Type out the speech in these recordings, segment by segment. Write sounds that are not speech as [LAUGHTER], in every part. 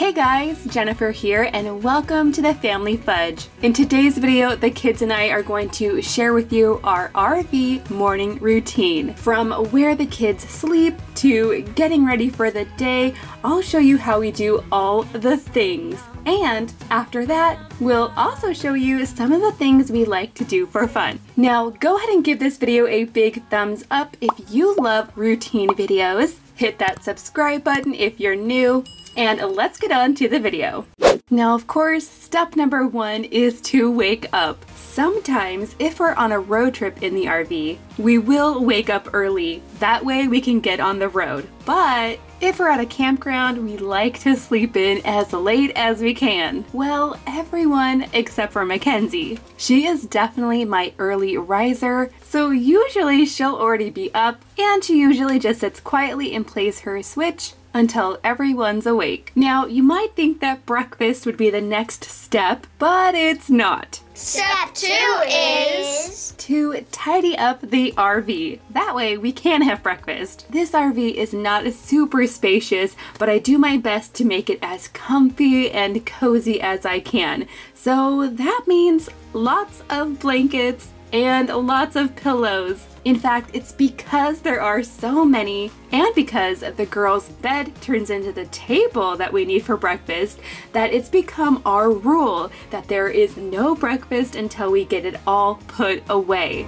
Hey guys, Jennifer here and welcome to the Family Fudge. In today's video, the kids and I are going to share with you our RV morning routine. From where the kids sleep to getting ready for the day, I'll show you how we do all the things. And after that, we'll also show you some of the things we like to do for fun. Now, go ahead and give this video a big thumbs up if you love routine videos. Hit that subscribe button if you're new, and let's get on to the video. Now, of course, step number one is to wake up. Sometimes, if we're on a road trip in the RV, we will wake up early. That way we can get on the road. But if we're at a campground, we like to sleep in as late as we can. Well, everyone except for Mackenzie. She is definitely my early riser, so usually she'll already be up and she usually just sits quietly and plays her Switch until everyone's awake. Now, you might think that breakfast would be the next step, but it's not. Step two is to tidy up the RV. That way we can have breakfast. This RV is not super spacious, but I do my best to make it as comfy and cozy as I can. So that means lots of blankets and lots of pillows. In fact, it's because there are so many and because the girls' bed turns into the table that we need for breakfast that it's become our rule that there is no breakfast until we get it all put away.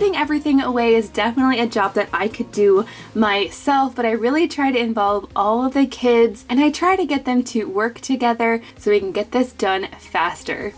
Putting everything away is definitely a job that I could do myself, but I really try to involve all of the kids and I try to get them to work together so we can get this done faster.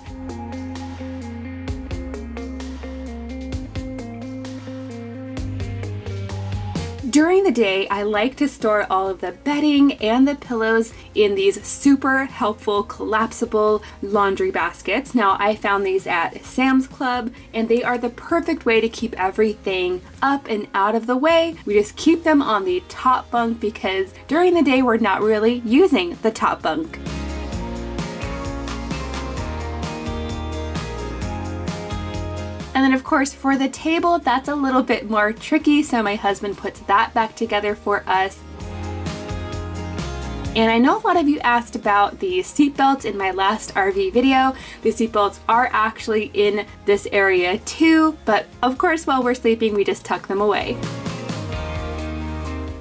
During the day, I like to store all of the bedding and the pillows in these super helpful collapsible laundry baskets. Now, I found these at Sam's Club and they are the perfect way to keep everything up and out of the way. We just keep them on the top bunk because during the day we're not really using the top bunk. And then of course for the table, that's a little bit more tricky, so my husband puts that back together for us. And I know a lot of you asked about the seatbelts in my last RV video. The seatbelts are actually in this area too, but of course while we're sleeping we just tuck them away.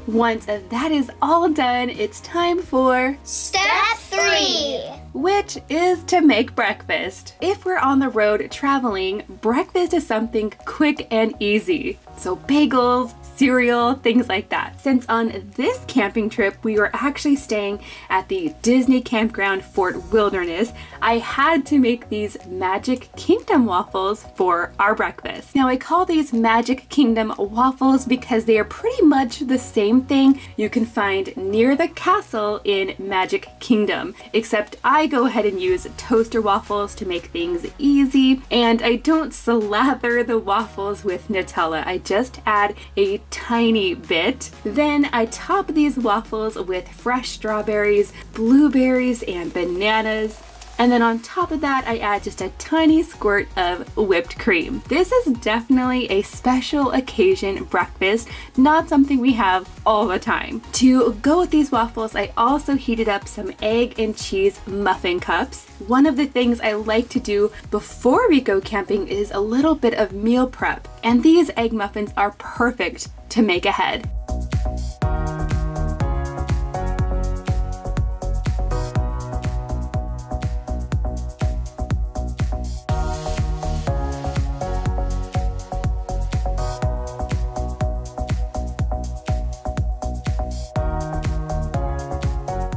Once that is all done, it's time for step three, which is to make breakfast. If we're on the road traveling, breakfast is something quick and easy. So bagels, cereal, things like that. Since on this camping trip we were actually staying at the Disney campground Fort Wilderness, I had to make these Magic Kingdom waffles for our breakfast. Now I call these Magic Kingdom waffles because they are pretty much the same thing you can find near the castle in Magic Kingdom, except I go ahead and use toaster waffles to make things easy and I don't slather the waffles with Nutella. I just add a tiny bit. Then I top these waffles with fresh strawberries, blueberries, and bananas. And then on top of that, I add just a tiny squirt of whipped cream. This is definitely a special occasion breakfast, not something we have all the time. To go with these waffles, I also heated up some egg and cheese muffin cups. One of the things I like to do before we go camping is a little bit of meal prep. And these egg muffins are perfect to make ahead.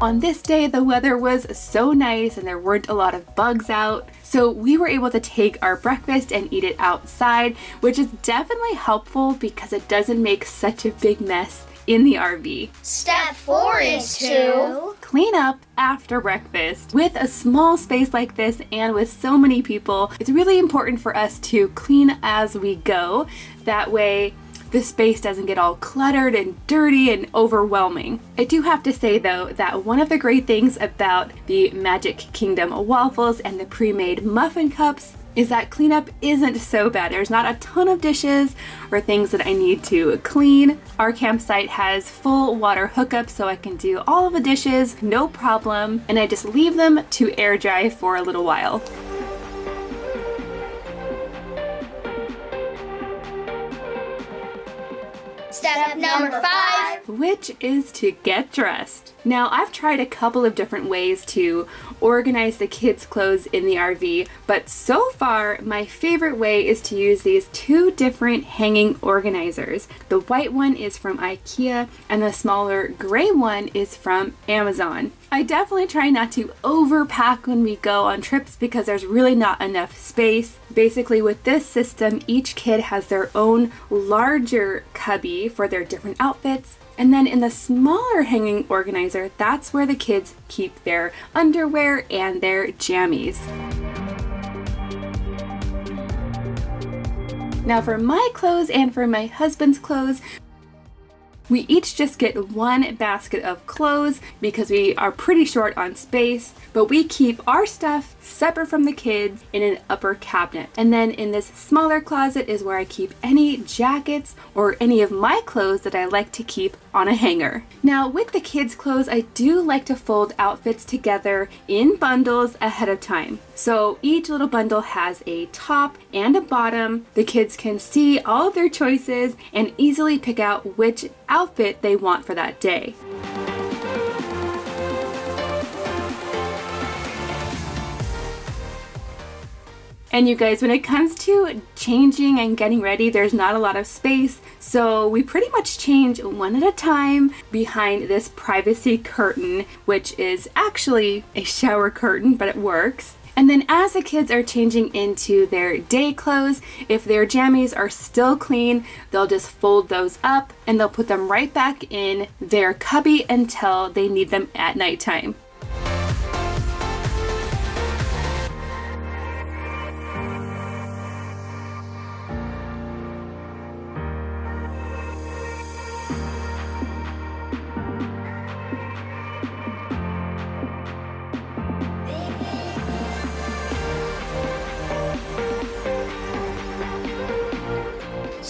On this day, the weather was so nice and there weren't a lot of bugs out. So we were able to take our breakfast and eat it outside, which is definitely helpful because it doesn't make such a big mess in the RV. Step four is to clean up after breakfast. With a small space like this and with so many people, it's really important for us to clean as we go. That way the space doesn't get all cluttered and dirty and overwhelming. I do have to say though that one of the great things about the Magic Kingdom waffles and the pre-made muffin cups is that cleanup isn't so bad. There's not a ton of dishes or things that I need to clean. Our campsite has full water hookup so I can do all of the dishes, no problem, and I just leave them to air dry for a little while. Step number five. which is to get dressed. Now, I've tried a couple of different ways to organize the kids' clothes in the RV, but so far, my favorite way is to use these two different hanging organizers. The white one is from IKEA, and the smaller gray one is from Amazon. I definitely try not to overpack when we go on trips because there's really not enough space. Basically, with this system, each kid has their own larger cubby for their different outfits. And then in the smaller hanging organizer, that's where the kids keep their underwear and their jammies. Now, for my clothes and for my husband's clothes, we each just get one basket of clothes because we are pretty short on space, but we keep our stuff separate from the kids in an upper cabinet. And then in this smaller closet is where I keep any jackets or any of my clothes that I like to keep on a hanger. Now, with the kids' clothes, I do like to fold outfits together in bundles ahead of time. So each little bundle has a top and a bottom. The kids can see all of their choices and easily pick out which outfit they want for that day. And you guys, when it comes to changing and getting ready, there's not a lot of space. So we pretty much change one at a time behind this privacy curtain, which is actually a shower curtain, but it works. And then as the kids are changing into their day clothes, if their jammies are still clean, they'll just fold those up and they'll put them right back in their cubby until they need them at nighttime.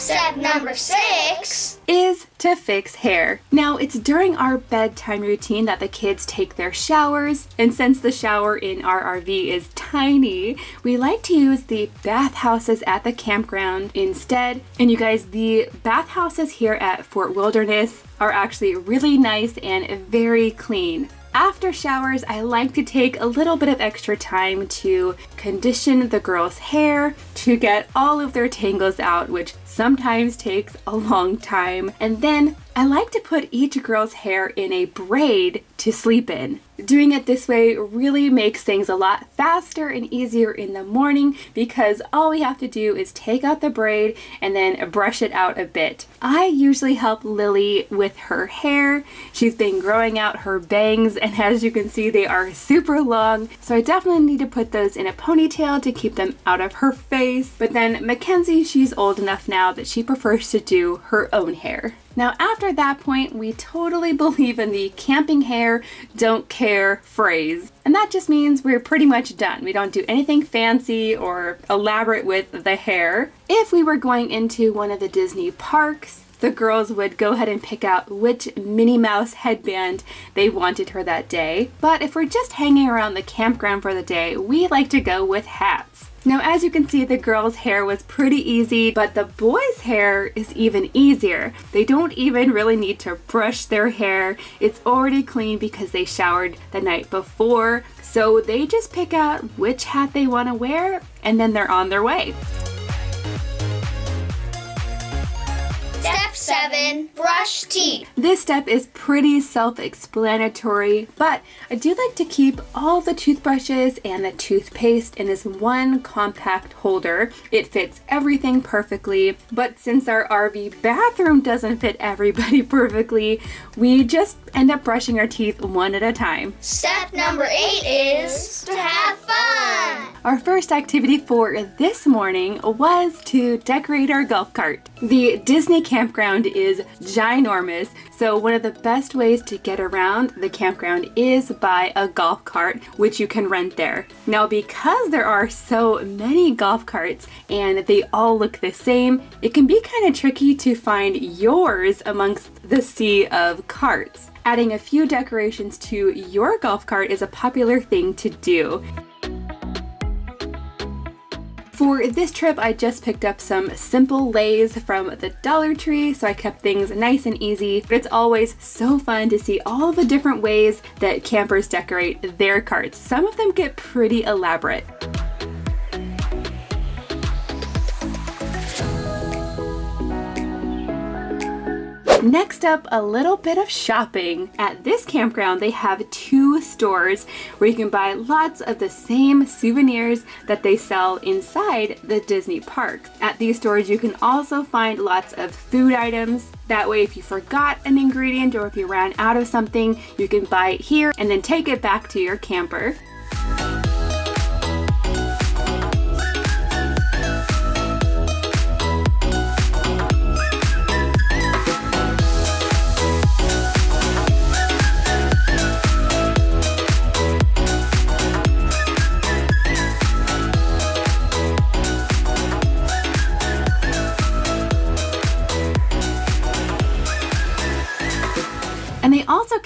Step number six. is to fix hair. Now, it's during our bedtime routine that the kids take their showers, and since the shower in our RV is tiny, we like to use the bathhouses at the campground instead. And you guys, the bathhouses here at Fort Wilderness are actually really nice and very clean. After showers, I like to take a little bit of extra time to condition the girls' hair to get all of their tangles out, which sometimes takes a long time. And then I like to put each girl's hair in a braid to sleep in. Doing it this way really makes things a lot faster and easier in the morning because all we have to do is take out the braid and then brush it out a bit. I usually help Lily with her hair. She's been growing out her bangs and as you can see they are super long so I definitely need to put those in a ponytail to keep them out of her face. But then Mackenzie, she's old enough now that she prefers to do her own hair. Now, after that point, we totally [LAUGHS] believe in the camping hair, don't care phrase. And that just means we're pretty much done. We don't do anything fancy or elaborate with the hair. If we were going into one of the Disney parks, the girls would go ahead and pick out which Minnie Mouse headband they wanted her that day. But if we're just hanging around the campground for the day, we like to go with hats. Now, as you can see, the girls' hair was pretty easy, but the boys' hair is even easier. They don't even really need to brush their hair. It's already clean because they showered the night before. So they just pick out which hat they want to wear and then they're on their way. Step seven. Brush teeth. This step is pretty self-explanatory, but I do like to keep all the toothbrushes and the toothpaste in this one compact holder. It fits everything perfectly, but since our RV bathroom doesn't fit everybody [LAUGHS] perfectly, we just end up brushing our teeth one at a time. Step number eight is to have fun. Our first activity for this morning was to decorate our golf cart. The Disney campground campground is ginormous, so one of the best ways to get around the campground is by a golf cart, which you can rent there. Now, because there are so many golf carts and they all look the same, it can be kind of tricky to find yours amongst the sea of carts. Adding a few decorations to your golf cart is a popular thing to do. For this trip, I just picked up some simple leis from the Dollar Tree, so I kept things nice and easy. But it's always so fun to see all the different ways that campers decorate their carts. Some of them get pretty elaborate. Next up, a little bit of shopping. At this campground, they have two stores where you can buy lots of the same souvenirs that they sell inside the Disney parks. At these stores, you can also find lots of food items. That way, if you forgot an ingredient or if you ran out of something, you can buy it here and then take it back to your camper.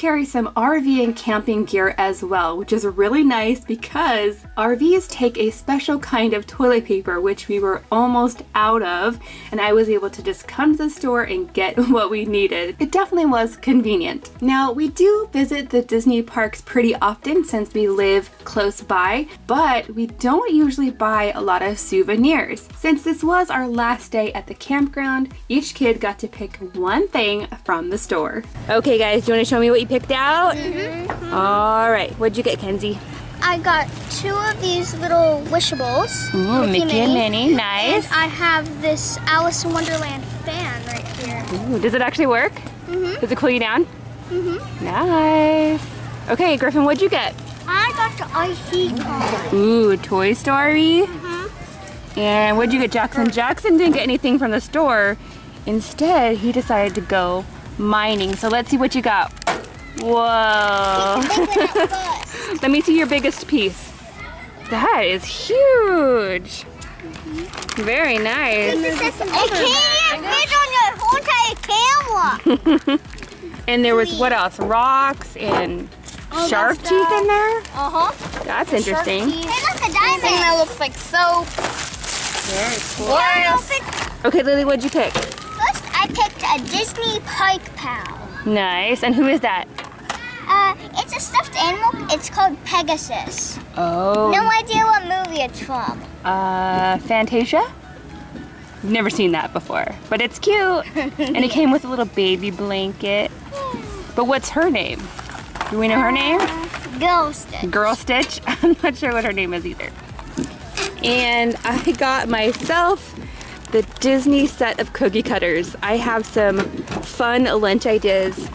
Carry some RV and camping gear as well, which is really nice because RVs take a special kind of toilet paper, which we were almost out of, and I was able to just come to the store and get [LAUGHS] what we needed. It definitely was convenient. Now, we do visit the Disney parks pretty often since we live close by, but we don't usually buy a lot of souvenirs. Since this was our last day at the campground, each kid got to pick one thing from the store. Okay guys, do you want to show me what you picked out? Mm-hmm. All right, what'd you get, Kenzie? I got two of these little wishables. Ooh, Mickey and Minnie, nice. And I have this Alice in Wonderland fan right here. Ooh, does it actually work? Mm-hmm. Does it cool you down? Mm-hmm. Nice. Okay, Griffin, what'd you get? I got the RC car. Ooh, Toy Story. Mm-hmm. And what'd you get, Jackson? Jackson didn't get anything from the store. Instead, he decided to go mining. So let's see what you got. Whoa. [LAUGHS] Let me see your biggest piece. That is huge. Very nice. It can't fit on your entire camera. [LAUGHS] And there was what else? Rocks and shark teeth in there? Uh-huh. That's interesting. Hey, look, a diamond. Thing that looks like soap. Very cool. Yes. Okay, Lily, what'd you pick? First, I picked a Disney Pike Pal. Nice. And who is that? Uh, it's a stuffed animal. It's called Pegasus. Oh. No idea what movie it's from. Uh, Fantasia? Never seen that before, but it's cute. [LAUGHS] and it came with a little baby blanket. But what's her name? Do we know her name? Girl Stitch. Girl Stitch? [LAUGHS] I'm not sure what her name is either. And I got myself the Disney set of cookie cutters. I have some fun lunch ideas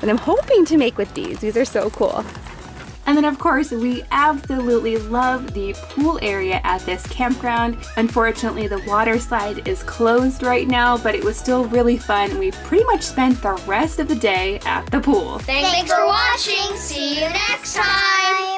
that I'm hoping to make with these. These are so cool. And then of course, we absolutely love the pool area at this campground. Unfortunately, the water slide is closed right now, but it was still really fun. We pretty much spent the rest of the day at the pool. Thanks for watching. See you next time.